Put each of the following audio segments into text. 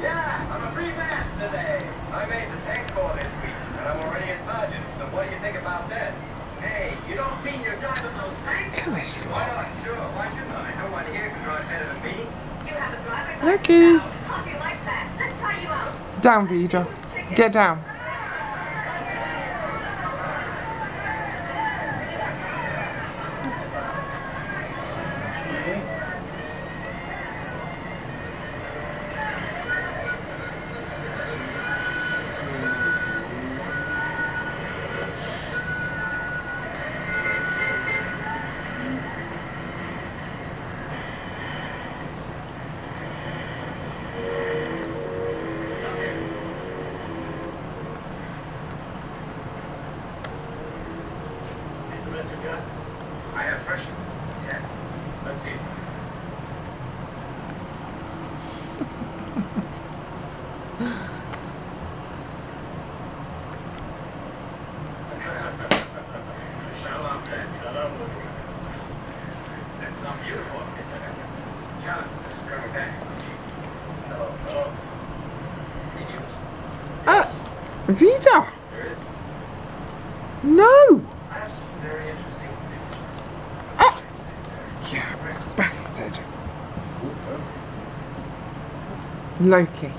Yeah, I'm a free man today. I made the tank corps this week, and I'm already so what do you think about that? Hey, you don't mean you're those tanks? Not? Sure, why shouldn't I? One here. You have a driver's Like down, Vita. Get down. Okay. Down. I have pressure. Let's see. Shut up, uh, bastard. Loki.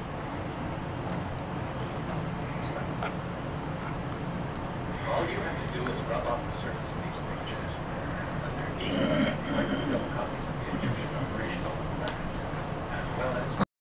All you have to do is rub off the surface